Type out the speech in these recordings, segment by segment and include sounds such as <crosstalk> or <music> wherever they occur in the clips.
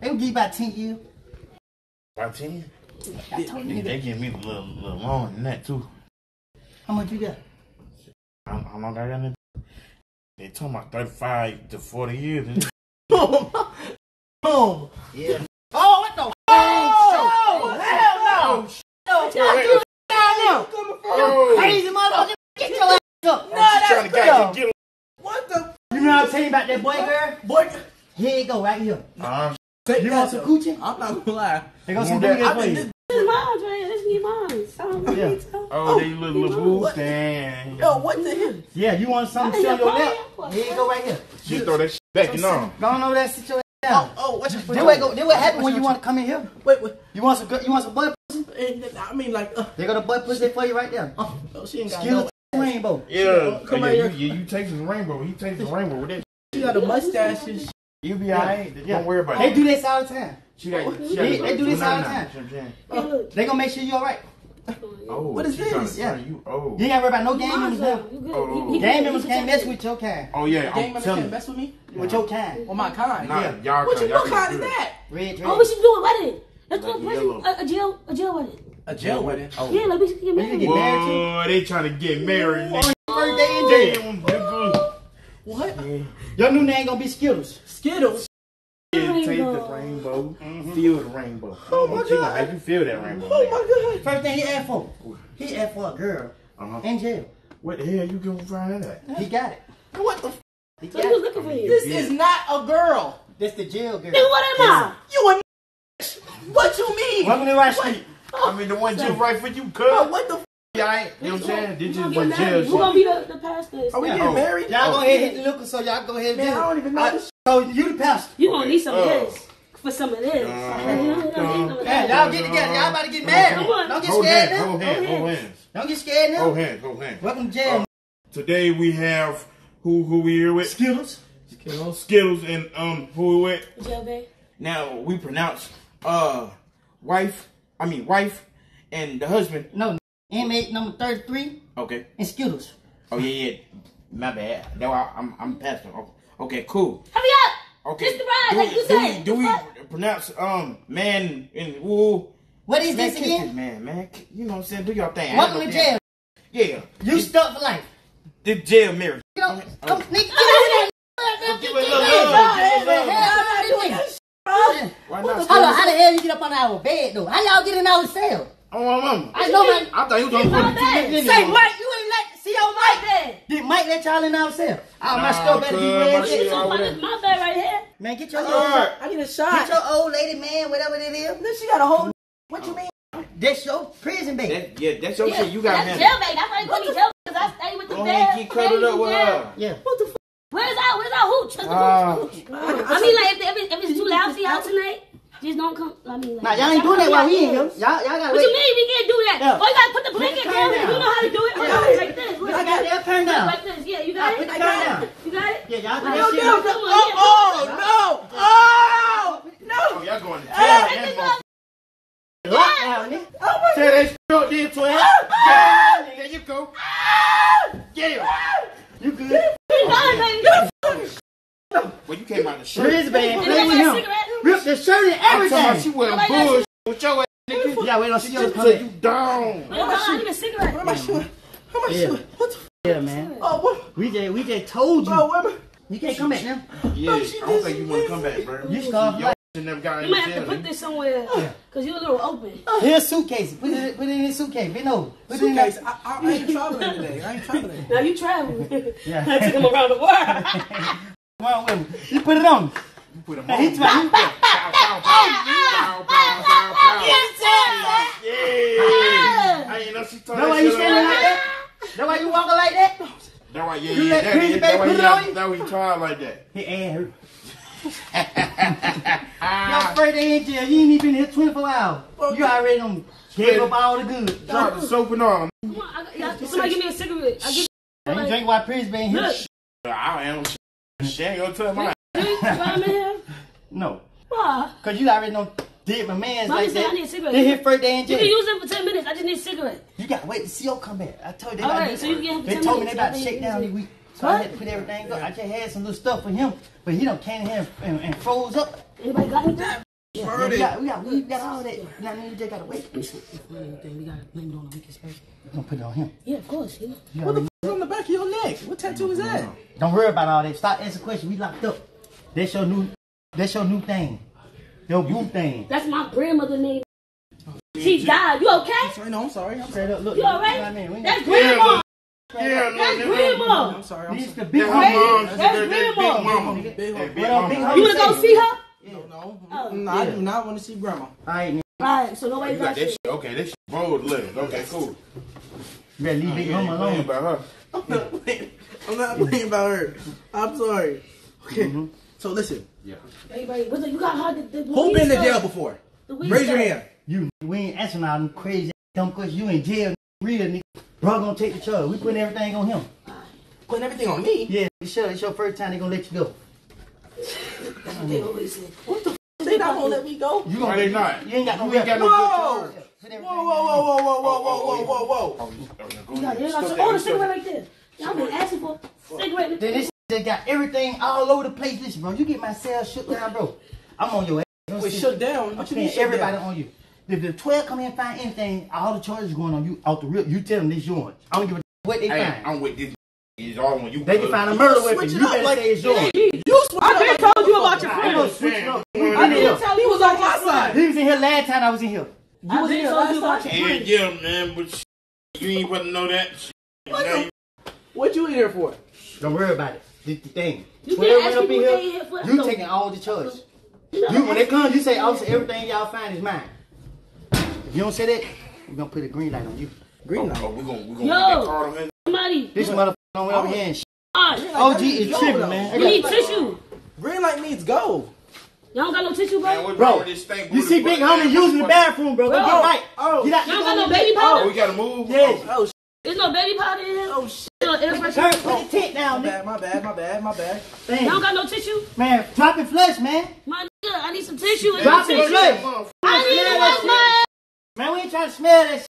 They will give you about 10 years. About 10? I told They, you. they give me a little, little longer than that, too. How much you got? How, how long I got in They talking about 35 to 40 years. and <laughs> Oh, yeah. Oh, what the? Oh, hell no. No, wait. no. Oh, Crazy motherfucker. Get your ass up. she's trying to get, get, What the? You know what I'm saying about that boy girl? Boy, Here you go, right here. um, take You that, want some though. coochie? I'm not gonna lie. Here goes some Want booty that? I you. think This is mine, right? This is mine. So, Yeah. so. oh, they little, little What? boo. Yo, what the hell? Yeah, you want something to show your think Here you go, right here. She throw that shit back and on. Go on over there, sit your ass Oh, down. oh, what's your Then what go? Then what happen when you want to come in here? Wait, wait. You want some? good- You want some butt? I mean, like, uh, They got a butt pussy for you right there. oh, oh, she ain't got Skill no. rainbow. Yeah, Come oh, yeah, here. you, yeah, you taste the rainbow. He tastes the rainbow with that. She got a mustache and shit. You be alright. Yeah. Don't worry about They it. They do this all the time. She got, she They- got they do this all the nah, nah, time. you know what I'm saying? Hey, look. They gonna make sure you're all right. Oh, oh, What is this? Yeah. You, oh. You ain't gotta worry about no game Mine, members so now. Oh. He- he Game good. members He can't good. mess with your kind. Oh, yeah. Gang I'm members can't mess with me. With your kind. On my kind. Nah, Yeah. y'all What you y'all what kind is that? Red, red. Oh, we should do a wedding. Let's do a Like wedding. A, a jail, a jail wedding. A jail wedding. Oh. Yeah, like we should get married. get married too. Boy, they trying to get married. nigga. First day in jail. Damn, nigga. What? Your new name gonna be Skittles. Skittles. Yeah, taste the Rainbow. rainbow. Feel the rainbow. Oh, my She gonna God. make you feel that rainbow. Oh my god. First thing he asked for, he asked for a girl Uh-huh. in jail. What the hell you gonna find that at? He got it. What the? F- He got he was it. looking for you. this is not a girl. This the jail girl. Nigga, what am I? You a. What you mean? Welcome to Rice Street. I mean, the one just right for you, cuz. Oh, what the? F- Yeah, I ain't. You know what I'm saying? This We gonna what get married. jail We're gonna be the, the pastors. Are we getting Oh. married? Y'all Oh. go ahead hit the liquor so y'all go ahead and Man, do it. I don't even know I- this. So you the pastor. You gonna need some of Oh. this for some of this. You know, you Uh, don't need some of Yeah, that. y'all get together. Y'all about to get married. Don't get scared now. hold hands, hold hands. Don't get scared now. Hold hands, hold hands. Welcome to jail. Today we have who who we here with? Skittles. Skittles. Skittles and um who we with? Jail babe. Now we pronounce uh wife. I mean wife and the husband. No, inmate number 33 Okay. and Skittles. Oh yeah, yeah. My bad. No, I, I'm I'm pastor. Oh, Okay, cool. Hurry up! Okay. Just the ride, like we, you do said. we, do we pronounce um man and woo? What is Man, this kiss this again? man, man. You know what I'm saying? Do your thing. I Welcome to no jail. Yeah. You stuck for life. The jail marriage. Get up. Come, nigga, get Give it a little love, give it a little love. out Why not? Hold on, how the hell you get up on our bed though? How y'all get in our cell? Oh, my mama. I know my. I thought you was gonna My put it Say. Mike, you ain't let see your Mike. bed. Did Mike let y'all in our cell? Oh, my Nah, stuff better be cuz, red. my shit. shit So my, over there. my bed right here. Man, get your Alright. I need a shot. get your old lady man, whatever it is. Then she got a whole. What you mean? That's your prison baby. That, yeah, that's your Yeah, shit. You got that's him. jail babe. That's why you call me jail because I stay with the Go bed. ahead, keep cuddled up with her. Yeah. What the? F- Where's our Where's our hooch? Where's the Ah. hooch? I mean, like if, if, it- if it's too lousy out tonight, just don't come. I mean, like, Nah, y'all ain't doing that while we in here. Y'all, y'all gotta you wait. mean we can't do that? Yeah. Oh, you gotta put the blanket down. down. You know how to do it. Yeah. on, like this. Look, I got that turn down. Like this. Yeah, you got put it. the turn down. You got it. Yeah, y'all do that shit. no, right come there. oh no! Oh no! Oh, y'all going to jail Hey, and this motherfucker. is- Lockdown, nigga. Tell that shit up there, twin. There you go. Yeah. You good? You got it, baby. Well, you came out the shirt. Prison baby, play with him. cigarette. Rip the shirt and everything. I'm talking about she wearing Like bullshit with your ass, nigga. Yeah, wait on see you Till come you down. Wait, hold on, I need a cigarette. Where am I shooting? How am I Yeah. shooting? What the? F- Yeah, man. oh what? We just, we just told you. where am I? You can't come back now. Yeah, I don't think you want to come back, bro. You scarf Your like. and them You might have to put this somewhere because you're a little open. Uh, Here's suitcase. Put it, put it in his suitcase. Bend over. Put it in Suitcase. I, I, I ain't traveling today. I ain't traveling. <laughs> Now you travel. Yeah. <laughs> I took him around the world. <laughs> Come on with him. You put it on. You put them on. he. Yeah. I ain't know she told That's why you shit standing like like that. That's why you walking like that. That why, yeah, You yeah, let that Crazy is. Baby That why put he it on not- you? that why he tried like that. His ass hurt. Y'all afraid they in jail. You ain't even been here 24 hours. You already done gave up all the good. Drop the soap and all. Come on, I got, y'all, somebody give me a cigarette. I give And you drink while prison been here. Look. I am. She ain't gonna tell my. drink <laughs> in here. No. Why? Cause you already know did my man's Mommy like said that. I need a cigarette. They hit first day in jail. You can use it for 10 minutes. I just need a cigarette. You gotta wait to see your come back. I told you they All about to- so you can get him for They 10 told me they about to shake down you this use week. So I had to put everything up. I just had some little stuff for him, but he done came in here and, and froze up. Anybody got anything? Yeah, Heard we got, we got, we got all that. Now we just gotta wait. We're Anything, we gotta blame it on the weakest person. gonna put it on him. Yeah, of course. Yeah. What the already- f- on the back of your neck? What tattoo is that? Don't worry about all that. Stop asking questions. We locked up. That's your new. That's your new thing. Your boo thing. That's my grandmother name. She died. You okay? Sorry, no, I'm sorry. I'm sorry. Straight up, look. You know I alright? mean? That's grandma. Yeah, That's no, grandma. I'm sorry. I'm These sorry. the big That's homie. her mom. That's That's big grandma. mama. Big Hey, big What up, big mama. You wanna go see her? No, no. Oh. no I do not want to see grandma. All right, man. Alright, so nobody You got got that shit. shit. Okay, this shit road leg. Okay, cool. You better leave big You homie ain't playing alone. about her. I'm not playing. I'm not playing about her. I'm sorry. Okay. Mm-hmm. So listen, Yeah. Everybody, what's it? You got hard. The, the who been to jail before? The weed Raise your hand. You, we ain't answering all them crazy dumb questions. You in jail, real nigga. Bro gonna take the charge. We putting everything on him. Putting everything on me. Yeah, it's your, it's your first time they gonna let you go. They always say. What the? F- they not gonna let me go. You Why gonna, they not? You ain't got no You ain't got no Whoa! good charge. Put everything Whoa, whoa, whoa, whoa, whoa, whoa, whoa, whoa, whoa, whoa. You got, you got, oh, the cigarette right there. Y'all been asking for cigarette. Then this they got everything all over the place. Listen, bro, you get my cell shook down, bro. I'm on your ass. Don't Wait, sit- shut down. I'm What you mean everybody down? on you. If the 12 come in and find anything, all the charges going on you out the real. You tell them this yours. I don't give a what they Hey, find. I'm with this. It's all on you. they can find a murder weapon. You better like- say it's yours. You switch I up been like told you about your motherfucker. I know, friend. switch up. I We I been didn't here. tell He was on my side. He was in here last time I was in here. You I was been here told you last about time. your Yeah, yeah, man, but you ain't supposed to know that. Sh- Now you- What you in here for? Don't worry about it. This the thing. You 12 can't went ask up in people what they here. here for. You No. taking all the charges. You You when they come, you say, oh, officer, everything y'all find is mine. If you don't say that, we're gonna put a green light on you. Green Oh, light. oh, we gonna we gonna Yo. get that card on his. somebody. This motherfucker don't over here oh, and sh- God, OG is tripping, man. I You need got- tissue. Green light means go. Y'all don't got no tissue, bro? what's Bro, this thing? You see Big Homie using the bathroom, bro. Go Bro. get right. Oh, Get out. Y'all got no baby Oh, we gotta move. Yes. Oh, sh- There's no baby powder in here? oh, shit. No air Turn, put the tent down, nigga. bad, my bad, my bad, my bad. Y'all Damn. got no tissue? Man, drop it flush, man. My nigga, I need some tissue. I Drop it tissue. flush. I need to wash that my Man, we ain't trying to smell that shit.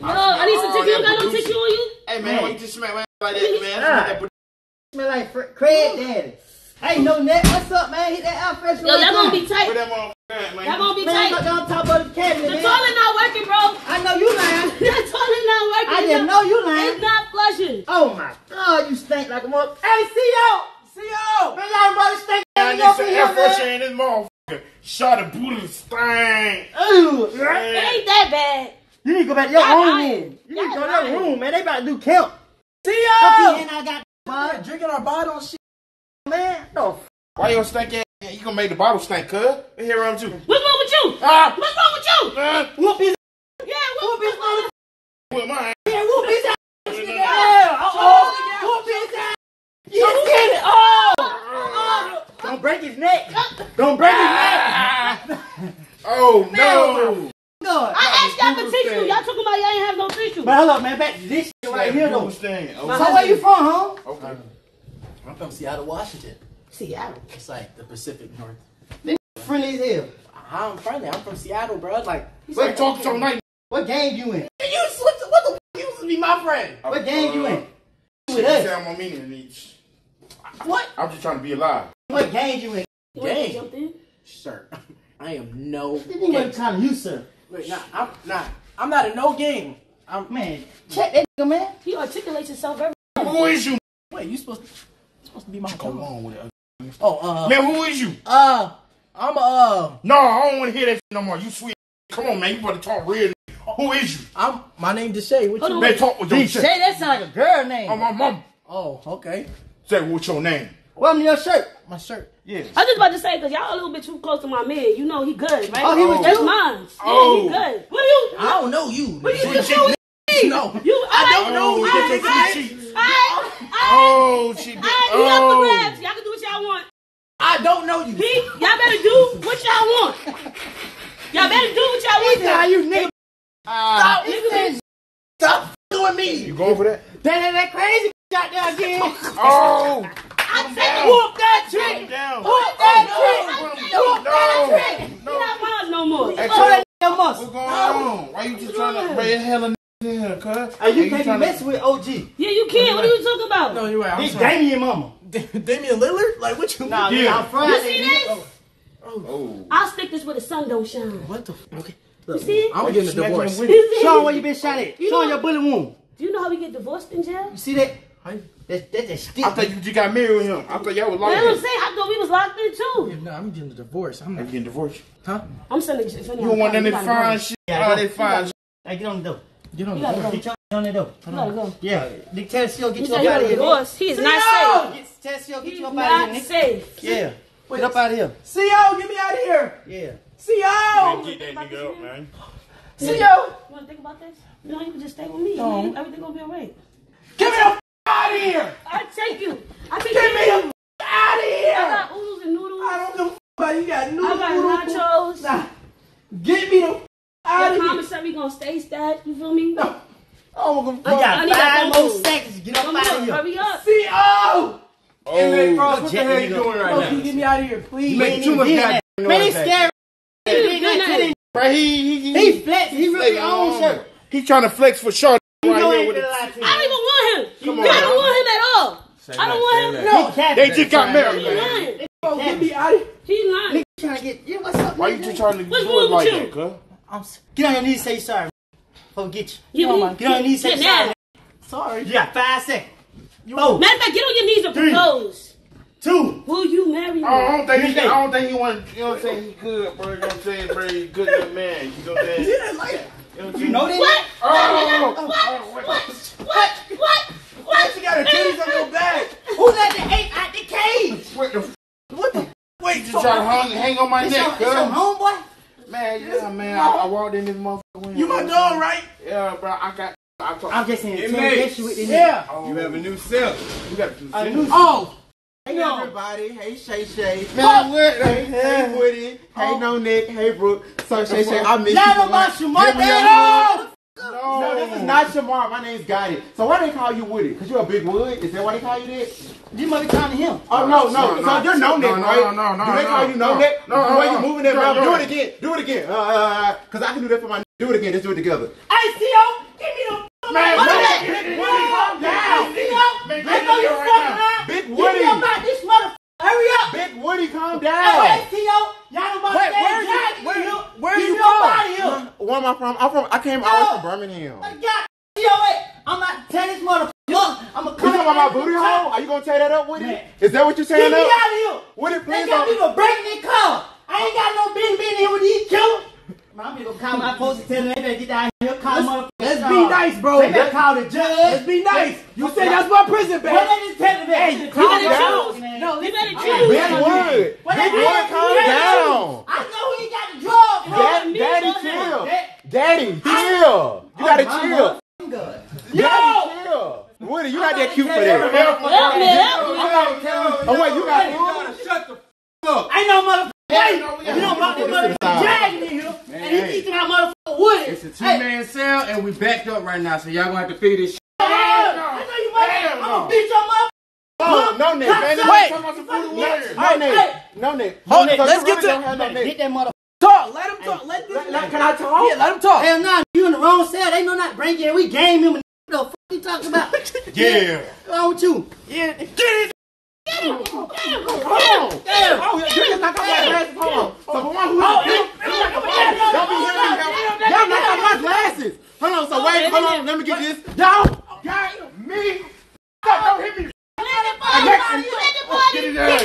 Yo, I need some Oh, tissue. You that got no tissue on you? Hey man, why you just smack my ass like that, man? Ah. That pro- Smell like Craig Daddy. Hey, no net. What's up, man? Hit that out fresh. Yo, that gonna be Where tight. that motherfucker at, man? That gonna be Man, tight. got down top of the cabinet, The toilet not working, bro. I know you lying. <laughs> The toilet not working. I didn't know you lying. It's not flushing. Oh my God, you stink like a mother. Hey, see y'all. See y'all. Man, y'all brother stink I like need some air freshener in this motherfucker. Shot a booty stain. Ooh, It ain't that bad. You need to go back to your Y'all own lying. room. You need to go to your room, man. They about to do camp. See y'all. and I got drinking our bottle shit. Man. No, Why you gonna ass? You gonna make the bottle stink, cuz? Let hear him too. What's wrong with you? Ah, What's wrong with you? man, whoop his, Yeah, what's what's wrong with with yeah, whoop his ass. ass. Yeah, uh-oh. Whoop his ass. Yes, get it. Oh, oh. Don't break his neck. Don't break his neck. <laughs> Oh no! God. I asked y'all for Booty tissue. Y'all talking about y'all ain't have no tissue. But hold up, man. Back to this shit right here, though. Booty So. Oh, where you from, huh? okay. I'm from Seattle, Washington. Seattle. It's like the Pacific North. Friendly as hell. I'm friendly. I'm from Seattle, bro. Like, Wait, talk so nice. What gang you in? you what the, what the f- used to be my friend? What gang you uh, in? With With us. us. I'm meaning in each. What? I'm just trying to be alive. What gang you in? You wanna Dang. jump in? Sir, <laughs> I am no. This nigga gang. ain't calling you, sir. Wait, nah, I'm not. I'm not a no game. I'm. Man, check that nigga, man. He articulates himself every Who is you? Wait, you supposed to, supposed to be my Go dog. on with it. Oh, uh, Man, who is you? uh, I'm uh, No, I don't want to hear that shit no more. You sweet. Come on, man. You better talk real. Who is you? I'm. My name Deshae. What Hold you? on. Man, talk with your Hey, shit. Shay, that sound like a girl name. Oh, my mom. Oh, okay. Say, what's your name? What on your shirt? My shirt. Yes. I was just about to say, because y'all a little bit too close to my man. You know he good, right? Oh, he was That's mine. Oh. Yeah, he good. What do you... I don't know you. What do you Sweet do? cheeks. No. You, I don't know. Oh, you. get your Alright, sweet cheeks. Alright, Oh, she did. alright, he up for Oh. Grabs. Y'all can do what y'all want. I don't know you. He, y'all better do what y'all want. Y'all better do what y'all want. Nah, you nigga. Ah. Stop. Nigga, Stop doing me. You going for that? That, that, that crazy out there again. <laughs> Oh. I down. said Whoop that Put trick. him down. Whoop that Oh, trick. no. Whoop that No. trick. He not mine no more. Hey, Show that nigga What's muscle. going on? Why you just trying to bring hell in here, cuz? Hey, you can't be tryna- messing with OG. Yeah, you can. What are you talking about? No, you're right. I'm This sorry. Mama. Damian Lillard? Like what you? Nah, Yeah. yeah. on Friday. You see nigga. this? Oh. Oh. oh. I'll stick this where the sun don't shine. What the? f- Okay. You see? I'm getting a Smack him divorce. with it. Show him where you been shot at. Show him your bullet wound. Do you know how we get divorced in jail? You see that? How you- That's that's a stick. I thought you just got married with him. I thought y'all was That's what I'm locked in. saying. I thought we was locked in too. No, I'm getting a divorce. I'm I'm not. getting divorced. Huh? I'm sending you. sending You don't want none of gotta that fine shit. Yeah, All go. that fine shit. Hey, get on the door. Get on You the gotta divorce. go. Get your on the door. You gotta go. Yeah, Nick Tessio, get He you up out of here. divorced. He is not Get safe. Tessio, get He's you up out not of here, Nick. safe. Yeah. Get up out of here. CO, get me out of here. Yeah. CO. Get that nigga up, man. CO. You wanna think about this? You know, you can just stay with me. No. Everything gonna be alright. Get me the f- out of here. I take you. I take Get me the f- out of here. I got oodles and noodles. I don't give a f- about you got I noodles. got nachos. Nah. Get me the f- out Your of here. commissary gonna stay stashed. You feel me? No. Oh, my You God. I got need five more call. seconds. Get up Come out of here. hurry up. CO. Oh, Hey, what the Jet hell you doing right Oh, now? can you get me out of here, please? You making too much He goddamn Man, noise he's back scary. He He didn't do not nothing. kidding. Right, he he He flex. He ripped his Flex own on. shirt. He trying to flex for sure. You Right know here with gonna the- I don't even want him. Come I don't man. want him at all. I don't want him. No. He They just got married, He man. lying. Oh, get me out of here. He lying. Nigga trying to get. Yeah, what's up? Why you nigga? just trying to What's do wrong it like that, you? cuz? I'm s- Get on your knees, say sorry. Before we get you. You Come need- on, get on your knees, get sorry. mad. Sorry. You got five seconds. Four, Matter of fact, get on your knees and Three. propose. two. Will you marry me? I don't think he. I don't think he want. You know what I'm saying? He good, bro. You know what I'm saying? Bro, he good young man. You know what I'm saying? Yeah, like You know what I'm You know that? What? Oh, oh, oh What? What? What? What? What? You got a titties on your back. Who let the ape out the cage? What the? f- What the? Wait, You just try to hang, hang on my It's your, neck, it's your cuz. homeboy? Man, yeah, man. I, I walked in this motherfucker. window, You my dog, I'm right? Yeah, bro. I got. I talk, I'm just saying, It tell makes- with the Yeah. Oh. You have a new self. You got a new A self. new Oh. Hey, Hey yo. everybody, hey Shay Shay, Man, what? hey, hey Woody, hey No Neck, hey Brooke. So Shay Shay, I miss Y'all you. know so about much. Shamar? Give me your- No! No, this is not Shamar. My name's Gotti. So why they call you Woody? Cause you're a big wood. Is that why they call you that? You might be talking to him. Oh no, no. No, so no. you're no Neck, No, no, right? no, no, Do they call you no, no. Nick? No, The way no, you moving that mouth. Do it again. Do it again. Uh, uh, cause I can do that for my. Do it again. Let's do it together. Hey, CO, give me the. Man, What man, that? Big Woody, calm down. CO, Man, I know you right fucking now. around. Big Give Woody. me about this motherfucker. Hurry up. Big Woody, calm down. hey, CO, y'all about Wait, that where you- where me you- here. where Get you from? out. Where am I from? I'm from. I came way from oh. Birmingham. I got CO, wait. I'm about to tell this motherfucker. Look, I'm gonna You talking about my booty hole? Are you gonna tear that up with it? Is that what you're Get saying me up? out of here. Woody, They please got don't. people breaking their car. I ain't got no business being here with these killers. Man, I'm gonna call my post and tell them they better get down here. Call Let's- let's be nice, bro. They better call the judge. Let's be nice. You said that's my prison, What baby. they just tell them? Hey, You calm better down. choose. No, you better Big choose. Wood. What Big they Wood, calm down. I know he got the drugs, bro. Dad, me, Daddy, chill. Daddy, chill. You gotta chill. motherfucking God. Daddy, chill. Woody, you not that cute for that. Help me, help me. Oh wait, you got food? Shut the f up. I know motherfucker. Hey, No, we you got- know about this This is motherfucker the dragging in here, and he hey. teaching our motherfucker wood. It's a two Hey, man cell and we backed up right now, so y'all gonna have to figure this shit. I know you motherfucker. Hell I'm no. gonna beat your motherfucker. Oh, no Neck, man. Wait. Wait. Talking about some food warriors. No Neck. Hey. No Neck. Hold So it, you let's really get to- don't have no Get Nick. that motherfucker. Talk. Let him talk. Let this. Let- let- Can I talk? Yeah, let him talk. Hell nah, you in the wrong cell. They know not to bring you in. We game him. and <laughs> The fuck you talking about? <laughs> Yeah. What's wrong with you? Yeah. Get it. Hold on. Damn. Oh, you just knocked out my glasses. Hold on. So for one who Oh, is Y'all be hearing me. Y'all knocked out my glasses. Hold on. So wait. Hold on. Let me get this. Y'all got me. Don't hit me. Get it there. Get it there.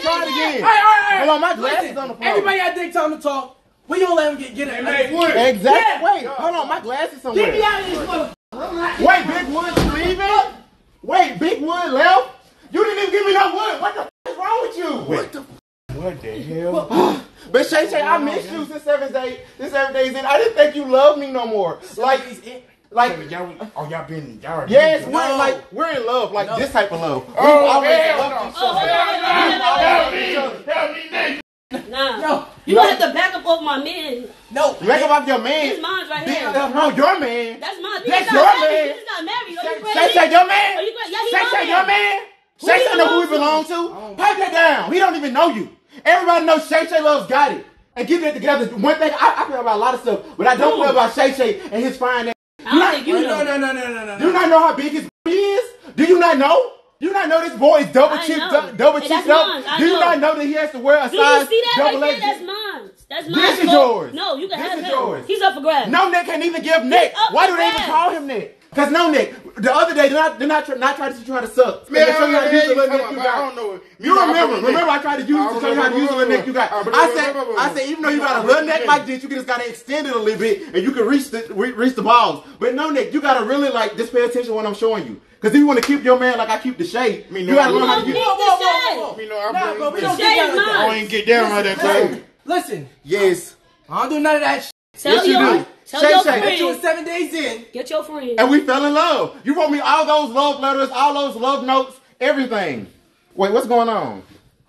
Try it again. Hey, all right, all Hold right. on. My glasses on the floor. Everybody got dick time to talk. We gonna let him get get it. Hey, Wood. Exactly. Wait. Hold on. My glasses somewhere. Get me out of this motherfucker. Wait, Big Wood, you leaving? Wait, Big Wood left? You didn't even give me no wood. What the f- is wrong with you? What the What the hell? <gasps> But Shay Shay, I missed you since seven days. This seven days in. I didn't think you loved me no more. Like, like, Y'all, oh, y'all been, y'all are yes, been- we're like we're in love, like this type of love. We've Oh, always hell loved no. each Oh, hold other. on, hold on, hold on, Help hold me. on. Help me, nigga. Nah. No. You gonna have to back up off my man. No. You reckon about your man? This mine's right Big- here. uh, no, your man. That's mine. That's He's your not married. man. He's not married. Are you Shay crazy? Shay, your Are man. you crazy? Yeah, he's Shay my Shay, man. your man. Shay Shay know who he belong to. Pipe that down. He don't even know you. Everybody knows Shay Shay loves got it. And keep it together. One thing I, I play about a lot of stuff, but I don't play about Shay Shay and his fine ass. I don't think you know. no, no, no, no, no, no. Do you not know how big his is? Do you not know? Do you not know this boy is double know. up, double And up? Do you know. not know that he has to wear a Do you see that double right there? That's mine. That's mine. This is yours. No, you can This have is him. yours. He's up for grabs. No neck can't even give neck. up Why do they even call him neck? Cause no Neck, The other day, did not did not try, not try to teach you how to suck. Man, They show you how to use the little neck you I don't know. You remember? Remember, I tried to use it to show you how to use the little neck you got. I said, I said, even though you got a little neck like this, you just gotta extend it a little bit, and you can reach the reach the balls. But no Neck, you gotta really like just pay attention when I'm showing you. Cause if you want to keep your man like I keep the shape, Me you gotta You learn how to don't get. need Whoa, whoa, whoa, whoa, whoa. You know, I Nah, bring- but we don't Shade get down is that. I ain't get down like that, Listen, listen, Yes, I don't do none of that shit. Tell Yes, you do. Tell Shay your Shay. Get you in friend. seven days in. Get your friend. and we fell in love. You wrote me all those love letters, all those love notes, everything. Wait, what's going on?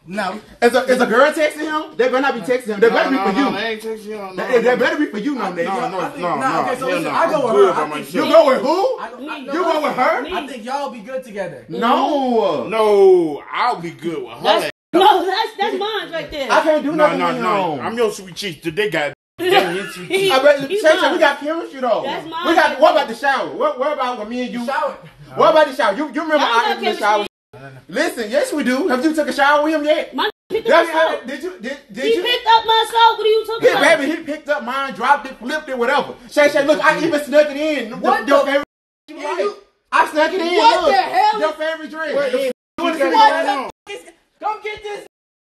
No. Is a, is a girl texting him? They better not be texting him. They better No, be for no, you. no, I ain't texting you. No, They, no, they better be for you, no, No, nigga. no, I think- no, no. okay, so listen, no. I go with her. I think. You go with who? I, don't- I, You go with her? I think y'all be good together. No. No, I'll be good with her. That's, no, that's that's mine right there. I can't do No, nothing no, on your no. I'm your sweet cheeks. They got. They ain't. I bet He's Shay Shay, we got chemistry though. That's mine. We got what about the shower? What, what about when me and you? Shower. What about the shower? You, you remember Y'all I got in the shower? Listen, yes we do. Have you took a shower with him yet? My picked Yeah, up my. Did you? Did, did He you? picked up my soap. What are you talking Yeah, about? baby, he picked up mine, dropped it, flipped it, whatever. Shay Shay, look, I even snuck it in. What your the- favorite you like. I snuck it in. What look. the hell Your favorite drink. What the You f- wanna see got what going on? Come get this.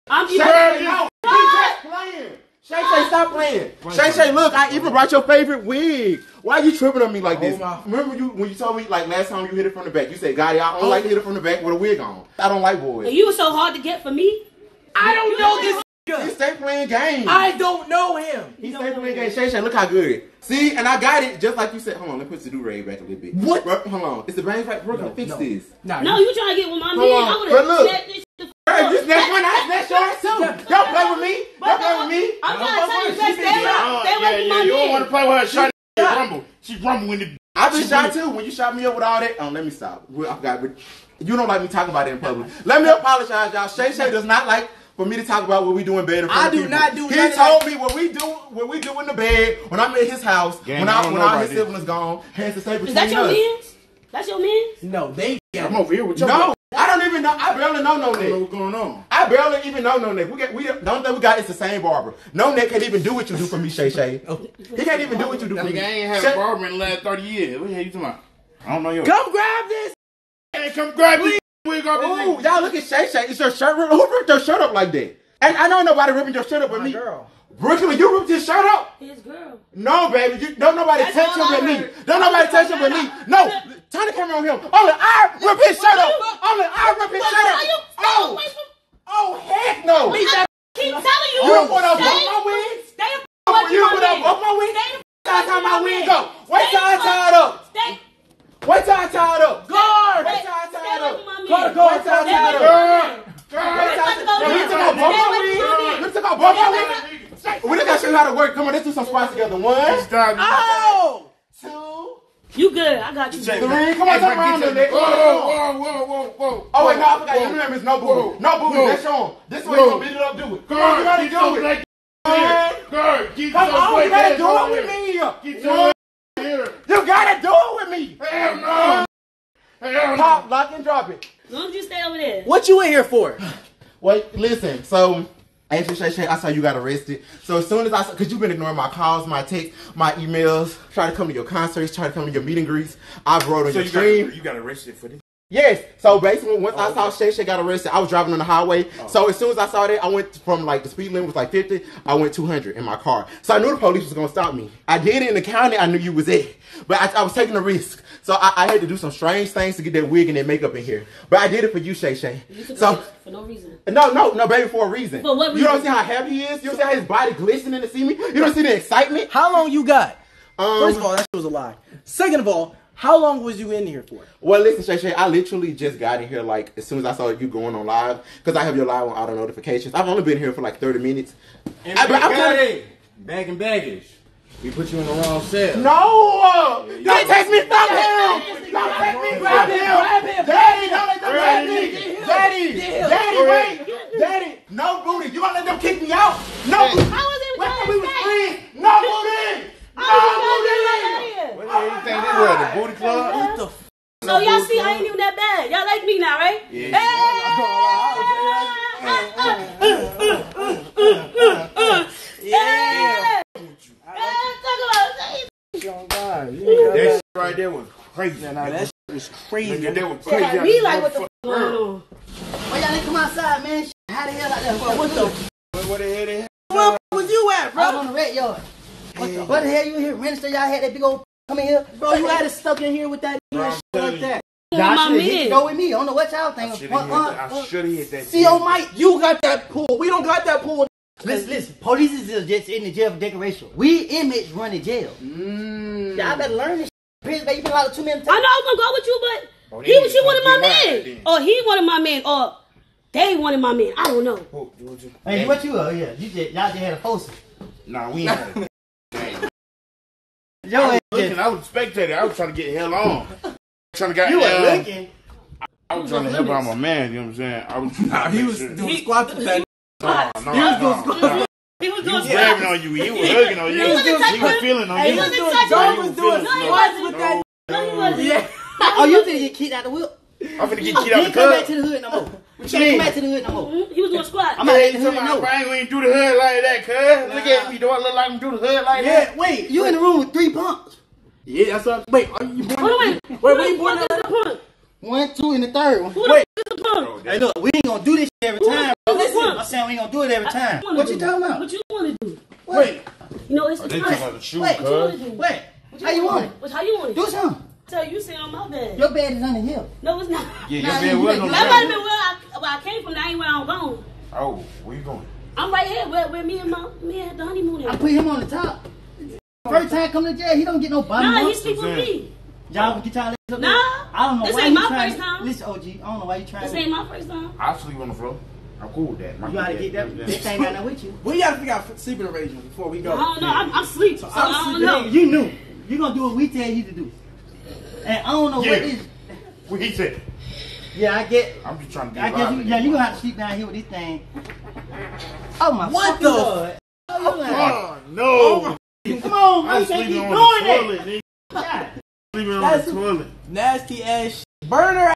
I'm Shay you. Shay, no, he just playing. Shay Shay, stop playing. Shay Shay, look, I even brought your favorite wig. Why are you tripping on me like this? Oh, Remember you when you told me like last time you hit it from the back? You said, "Gotti, I don't like to hit it from the back with a wig on. I don't like And boys." you were so hard to get for me. I don't know this. He stay playing games. I don't know him. he stay playing games. Shay Shay, look how good. See, and I got it just like you said. Hold on, let me put the do rag back a little bit. What? Bro, hold on, it's the brain fact. We're gonna fix no. this. Nah, No, you trying to get with my man? Hold on. I would But have look. snapped this shit the f- Hey, up. this next one, that's that's yours too. Don't play with me. Don't play with me. I'm trying to tell you, She best been stay down. away, stay away from my You don't want to play with her. Shot she rumble. She rumble when the. I've been shot too. When you shot me up with all that, oh, let me stop. I forgot, but you don't like me talking about it in public. Let me apologize, y'all. Shay Shay does not like for me to talk about what we do in bed. In front I of do people. not do He none of told me what we do, what we do in the bed when I'm at his house, Gang, when I I, when know all his this. siblings gone. Hence to stay between Is that your us. man's? That's your man's? No, they. I'm over here with your. No, I don't even know. I barely know no I don't know what's going on. I barely even know no neck. We get we the only thing we got is the same barber. No neck can't even do what you do for me, Shay Shay. <laughs> He can't even do what you do for me. Nigga, I ain't had Shay- a barber in the last 30 years. What the hell you talking about? I don't know your. Come grab this. Hey, come grab this wig off this Ooh, nigga. y'all look at Shay Shay. Is your shirt ripped? Who ripped your shirt up like that? And I know nobody ripping your shirt up but My me. girl. Brooklyn, you ripped his shirt up? His girl. No, baby. You, don't nobody That's touch all him I but me. Don't nobody touch him but me. No, turn the camera on him. Only I rip his shirt up. Only I rip his shirt Why you up. stay Oh, away from oh. oh, heck no. I keep telling you. You don't put up stay- both my wigs? Stay the f- You away don't from put my up man. both my wigs? Stay the f- Wait till I tie my away wig from up. my Wait man. till I Stay tie it up. Stay. Wait till I tie it up. Guard. Wait till I Stay tie it away up. from my Go, man. go, Wait till I Stay tie away it from up. my man. Wait till I Let's go No, we now. took out both Stay my away from my wigs. man. We took out both my Stay away wigs. We just gotta show you how to work. Come on, let's do some squats together. One, Stop. Oh. two, You good? I got you. Check. three. Come on, Hey, turn but around get a little bit. your- Whoa, whoa, whoa, whoa, whoa. Oh wait, no, I forgot. Your name is no Whoa. booty. No booty. Whoa. That's on. This way Whoa. you gonna beat it up. Do it. Come on, you gotta do it. black One. here. Guard, get Come your on, you black gotta do it with me. Get your One. here. You gotta do it with me. Hell no. Hell Pop, lock, and drop it. As long as you stay over there. What you in here for? Wait, listen. So, Ashley Shay Shay, I saw you got arrested. So as soon as I, because you've been ignoring my calls, my texts, my emails, try to come to your concerts, try to come to your meet and greets. I've wrote on So your you stream. got, you got arrested for this? Yes. So basically, once I saw Shay Shay got arrested, I was driving on the highway. So as soon as I saw that, I went from like the speed limit was like 50, I went 200 in my car. So I knew the police was gonna stop me. I did it in the county I knew you was at, but I, I was taking a risk. So I, I had to do some strange things to get that wig and that makeup in here. But I did it for you, Shay Shay. You So. for no reason. No, no, no, baby, for a reason. For what reason? You don't see how happy he is? You don't see how his body glistening to see me? You don't see the excitement? How long you got? Um, First of all, that shit was a lie. Second of all, how long was you in here for? Well, listen, Shay Shay, I literally just got in here like as soon as I saw you going on live because I have your live on auto notifications. I've only been here for like 30 minutes. And I- I'm kinda- it. Bag and baggage. We put you in the wrong cell. No! Don't take me from him! Don't take me from him! Daddy, don't let them grab me! Daddy! Daddy, wait! Daddy, no booty! You gonna let them kick me out? No booty! I wasn't even Wait trying till we to was stay. friends! No booty! I was No trying to booty! get out of here. What the hell you think this was? The booty club? What the f- So y'all see, I ain't even that bad. Y'all like me now, right? Yeah. Yeah. That shit right there was crazy. Nah, that shit was crazy. Nigga, that was Look crazy. at me like what the f going on? Why y'all didn't come outside, man? How the hell out there? What, what the? Where, where the hell they Where was you at, I was bro? on the red yard. What the, what the hell you here? Register y'all had that big old <laughs> come in here? Bro, you had it stuck in here with that Bro, I'm shit telling like that. My Y'all should have hit go with me. I don't know what y'all I think. should Uh, have uh, hit, I uh, should hit that. CO shit. Mike, you got that pool. We don't got that pool. Listen, listen. Police is just in the jail for decoration. We inmates run the jail. Mm. Y'all better learn this. Prison, baby, you been locked too many I know I was gonna go with you, but Oh, he was she to wanted come my get mine man, then. or he wanted my man, or they wanted my man. I don't know. Oh, you want Hey, what you are? Yeah, you just y'all just had a poster. Nah, we ain't had it. Dang. <laughs> Yo, I was looking, I was a spectator. I was trying to get hell on. <laughs> Trying to get you were down. looking. I was trying to help out my man. You know what I'm saying? I was. Nah, he was doing squats with that. No, <laughs> no, He was doing squats. He was He was grabbing on you. He was hugging on you. He wasn't He was feeling on Hey, you. he was wasn't doing, touching John me. was No, doing he squats wasn't. with that. No, he wasn't. Yeah. <laughs> Oh, you finna get kicked out the whip? I'm finna get You kicked out ain't the come back to the hood no more. <laughs> What You you ain't mean? come back to the hood no more. He was doing squat. I'm not Hey, in the hood somebody, no more. I ain't gonna do the hood like that, cuz. Look at me. Do I look like I'm do the hood like that? Yeah, wait. You in the room with three pumps. Yeah, that's what. Wait, are you born? Hold on, wait. Wait, Who wait, the you born? fuck is the punk? One, two, and the third one. Who Wait. the punk? Hey, look, we ain't gonna do this every Who time. Bro. Listen, punk? I'm saying we ain't gonna do it every time. wanna What do? you talking about? What you want to do? Wait, You know, it's the They time. took out the shoe, Wait, What you wanna do? Wait, how you want it? What, how you want it? Do something. So you say on my bed. Your bed is under here. No, it's not. Yeah, your you- bed was you- on the That might have been where I, where I came from. That ain't where I'm going. Oh, where you going? I'm right here where, where me and my me had the honeymoon I put him on the top. First time come to jail, he don't get no body. Nah, he sleep with me. Y'all get y'all legs up Nah. I don't know this why ain't you my trying first to- time. Listen, OG, I don't know why you trying This to. ain't my first time. I'll sleep on the floor. I'm cool with that. My You gotta get that. This thing got that with you. <laughs> we gotta figure out sleeping arrangements before we go. I go. don't know. I'm, I'm asleep, so, I'm I don't sleeping. know. You knew. You gonna do what we tell you to do. And I don't know Yeah. what is. What he said? Yeah, I get. I'm just trying to be I guess you, alive. yeah, you gonna have to sleep down here with this thing. Oh my What the- Lord. Oh, you like- Oh, no. Come on, man, I'm you can't keep sleeping doing on the that. Toilet, nigga. God. Sleeping on the toilet. Nasty ass shit. Burner.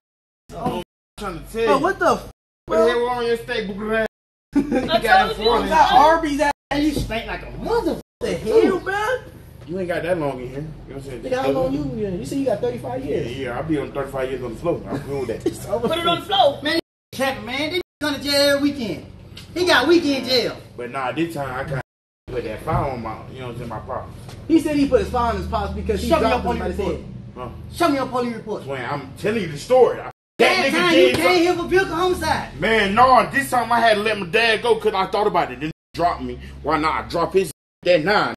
Oh, I'm trying to tell you. Bro, what the? F- What the hell wrong with your steak, Booker? <laughs> I got it told for you. me. got Arby's ass. And you stink like a mother. The hell, man? You ain't got that long in here. You know what I'm saying? Nigga, how long you? You say you got 35 years. yeah, yeah, I'll be on 35 years on the floor. I'm cool with that. <laughs> Put it on the floor. Man, Capping, man. This on the jail every weekend. He got weekend jail. But nah, this time I kind of put that fire on my, you know what I'm saying, my pop. He said he put his phone in his pocket because he Show me your dropped him by his report. head. Huh? Show me your police report. When I'm telling you the story. I- That That nigga time you did came something. here for vehicle homicide. Man, no, this time I had to let my dad go because I thought about it. Then he dropped me. Why not? I drop his <laughs> that nine.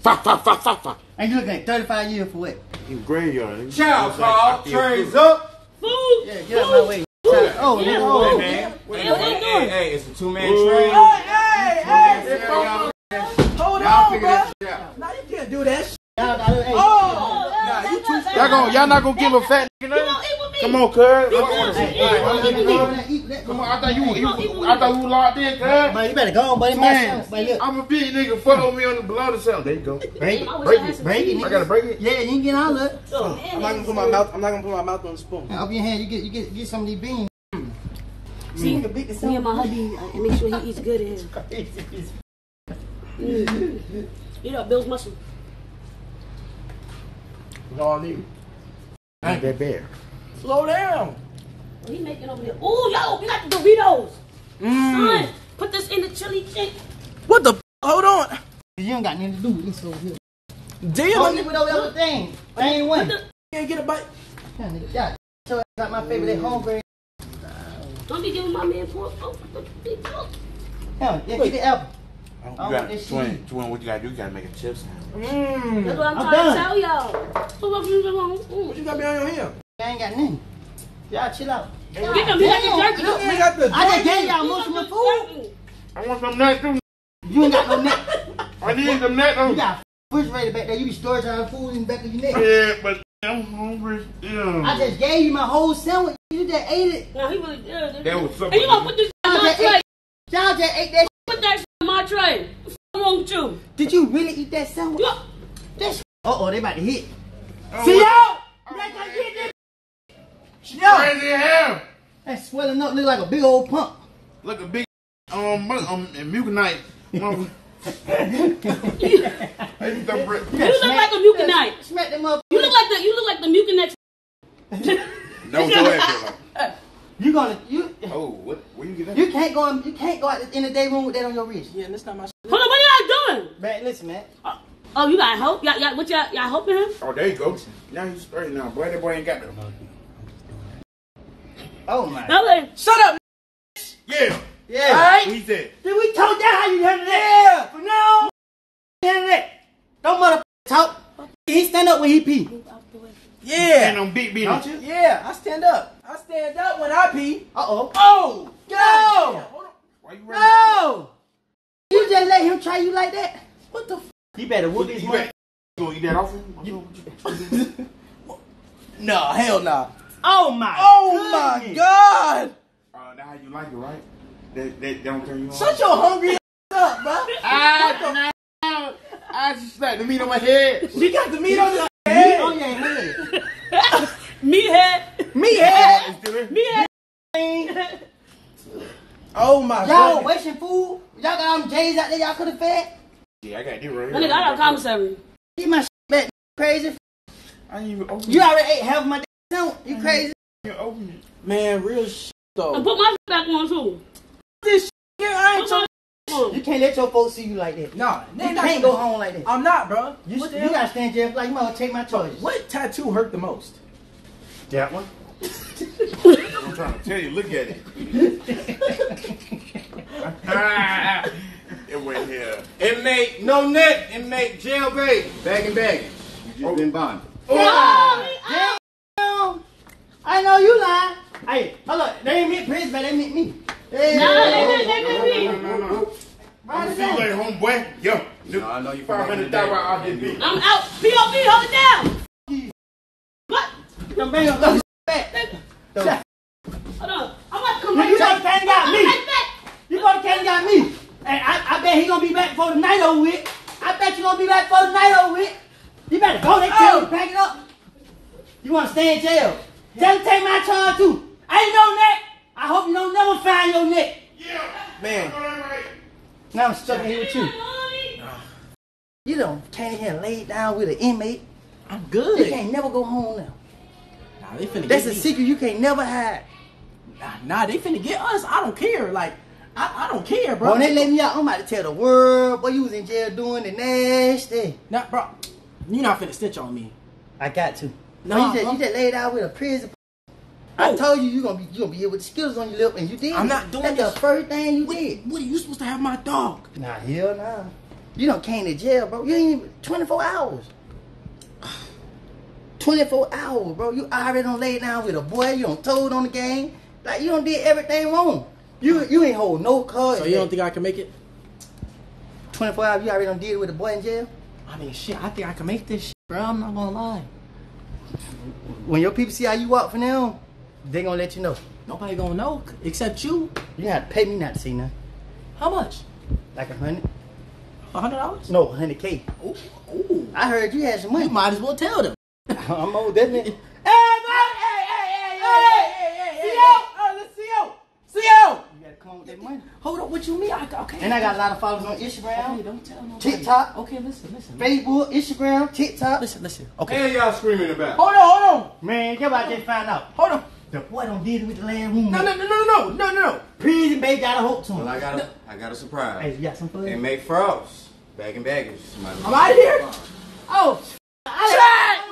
Fa, fa, fa, fa, fa. And you looking at 35 years for what? He was graveyard. Child You know what I'm saying? I feel up. Food. Yeah, get out my way. Child- Oh, Yeah. nigga, oh. Yeah. Hey, Yeah, what you doing? hey, it's a two man Ooh. train. Hey, hey, Y'all hey! Hold on, bro. that shit out. Now you can't do that shit. Y'all. Oh! Nah, you too Y'all, gonna, y'all not gonna give a fat nigga nothing? gonna eat with me? Come on, cuz. Come on, I thought you, Come on, you I thought you locked in, cuz. Man, you better go buddy. My Man, son. But look, I'm a big nigga. Fuck me on the below the cell. There you go. break it. Break it, break it. I gotta break it. Yeah, you can get all of it. Oh, I'm not gonna put my mouth. I'm not gonna put my mouth on the spoon. Up your hand, you get you get get some of these beans. Hmm. See, hmm. me and my hmm. hubby, uh, and make sure he eats good <laughs> in here. Eat up Bill's muscle. That's all I need. Ain't that bad. Slow down. What he making over there? Ooh, yo, we got the Doritos. Mm. Son, put this in the chili chick. What the? F- Hold on. You ain't got nothing to do with this over here. Damn, Oh, I you with those other things. I ain't one. can't get a bite. Yeah, nigga, yeah. So I got my favorite hombre. Don't be giving my man pork. Oh, big pork. Hell, yeah, get the apple. Oh, oh, you Oh, got, twin, shit. twin, what you gotta do? You gotta make a chip sandwich. Mmm. That's what I'm, I'm trying done. to tell y'all. So what you doing? What you got behind your hand? I ain't got nothing. Y'all chill out. Get them, you got the jerky. Look, we got the. I just gave y'all most of my the food. I want some nuts too. You ain't got no neck. <laughs> I need some nuts. You too. got refrigerator back there. You be storing your food in the back of your neck. Yeah, but I'm hungry. Yeah. I just gave you my whole sandwich. You just ate it. No, he really did. That was something. And you gonna put this in Y'all my just tray? ate, y'all just ate that. Put that shit in my tray. What's you? Did you really eat that sandwich? You- That Uh oh, they about to hit. Oh, See what- y'all? They gonna get this. Yo, Crazy as hell. That swelling up look like a big old pump. Look a big um um and muconite. Um, I used to break- You look like a mucinite. Smack them up. You look like the you look like the mucinex. Don't do that. girl. You gonna you Oh, what? Where you get that? you can't go in, you can't go out in the day room with that on your wrist. yeah, that's not my shit. Hold on, what are y'all doing? Man, listen, man. Oh, oh, you got help? Y'all, y'all, what y'all, y'all helping him? Oh, there you go. Now he's straight now. Boy, that boy ain't got no. Oh my. No, like, Shut up. Yeah. Yeah. All right. he said. Did we told that how you handle that? Yeah. From now on, handle that. Don't mother talk. He stand up when he pee. Ain't Yeah. no beat beat. Don't you? Yeah, I stand up. I stand up when I pee. Uh oh. Oh, No. Why you running? No. You just let him try you like that? What the f? You better whoop his You money. you gonna eat that off him? <laughs> No, hell no. Oh my. Oh my god. Uh, that how you like it, right? That, that, that don't turn you on? Shut your hungry ass up, bro. No. I just slapped the meat on my head. You got the meat on your Meat head. on your head. Me head. It's still there? Meathead. Oh my god. Y'all god. wasting food. Y'all got them J's out there y'all could have fed. Yeah, I got you right That here. nigga, I got a commissary. Get my shit back. Crazy. I ain't even open You it. already ate half my don't. You crazy? I ain't open it. Man, real shit And though. put my back on too. This shit, here, I ain't Put trying. my on. You can't let your folks see you like that. Nah, You can't go home like that. I'm not, bro. You, what the you gotta stand there like you might take my choice. What tattoo hurt the most? That one. <laughs> I'm trying to tell you, look at it. <laughs> it went here. Inmate, no neck. Inmate, jailbait. Bag and baggage. You just been bonded. Oh, Damn. I know you lying. Hey, hold up. They ain't meant Prince, but they meant me. Hey, Nah, they did, they No, no, me. no, no. Right I'm see you later, homeboy. Yo, No, I know you from five hundred thousand out this bitch. I'm out. POV, hold it down. What? Don't bring up those back. Hold on. I'm about to come You right know back. Kane got me. Right back. You know Kane got me. And I, I bet he gonna be back for the night over with. I bet you gonna be back for the night over with. You better go. They tell you pack it up. You wanna stay in jail? Tell him to take my charge too. I ain't no neck. I hope you don't never find your neck. Yeah. Man, Now I'm stuck in here with you. You don't came in here and laid down with an inmate. I'm good. You good. can't never go home now. Nah, they finna That's get a me. secret you can't never hide. Nah, nah, they finna get us. I don't care. Like, I, I don't care, Bro, bro. when they let me out, I'm about to tell the world, boy, you was in jail doing the nasty. Nah, bro, you not finna stitch on me. I got to. No, No, you just, you just laid out with a prison. I Oh. told you you gonna be you gonna be here with the skills on your lip, and you did. I'm not doing That's this. the first thing you What, did. what are you supposed to have my dog? Nah, hell nah. You don't came to jail, bro. You ain't even 24 hours. <sighs> 24 hours, bro. You already done laid down with a boy. You don't told on the game. Like you don't did everything wrong. You you ain't hold no cards. So you don't think I can make it? 24 hours? You already done did it with a boy in jail. I mean, shit, I think I can make this shit, bro. I'm not gonna lie. When your people see how you walk for now, they gonna let you know. Nobody gonna know except you. You have to pay me not to see nothing. How much? Like a hundred? A hundred dollars? No, hundred K. Ooh, ooh. I heard you had some You money. might as well tell them. <laughs> I'm old, that nigga. <laughs> Hey, man! Hey, hey, hey, hey, hey, hey, hey, CO! Oh, let's CO! CO! You gotta come on with that money. Hold up, what you mean? I, okay. And I got a lot of followers on Okay, Instagram, don't tell nobody. TikTok. Okay, listen, listen. Facebook, Instagram, TikTok. Listen, listen. Okay. Hey, y'all screaming about? Hold on, hold on. Man, get about just find out. Hold on. The boy don't did it with the last room. No, no, no, no, no, no, no, no. Prison baby got a hope to Well, him. I got a, I got a Hey, surprise. you got some fun? Inmate Frost. Bag and baggage. My- I'm out of here. Oh, Chat!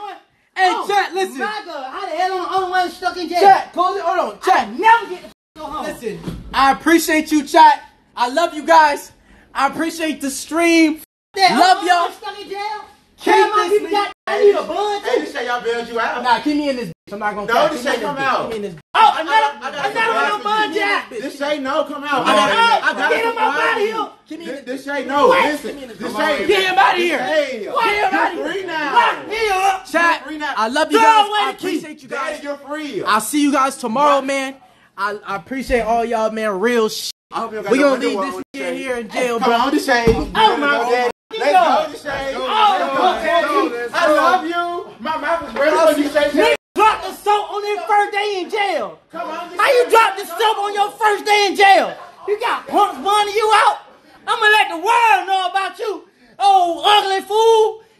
Hey, Oh, chat, listen. My God, how the hell am I the only one stuck in jail? Chat, close it. Hold on. Chat, Never get the go home. listen. I appreciate you, chat. I love you guys. I appreciate the stream. That Love y'all. one Stuck in jail. Keep Tell my this people got I need a bun Hey, too. this say y'all bailed you out. Nah, keep me in this bitch. I'm not gonna No, this Keep ain't come out. Keep me in this bitch. Oh, another, I got a another surprise one for bun you. jack. This Shay no come out. Come on, I, I got Get him out of here. Keep me This, this this Shay no. Listen, this Come Get him out of here. Hey, Get him out of free here. now. Here. Chat, Free now. I love you guys. I appreciate you Guys, guys. you're free. I'll see you guys tomorrow, man. I, I appreciate all y'all, man. Real shit. I hope you got We gonna leave this on here in jail, Come bro. on, the Shay. Oh, my God. Let's go, the Shay. Oh, I love you. My mouth is real when you say that. Dropped the soap on your first day in jail. Come on, How you drop the soap on your first day in jail? You got punks burning you out. I'm gonna let the world know about you. Oh, ugly fool.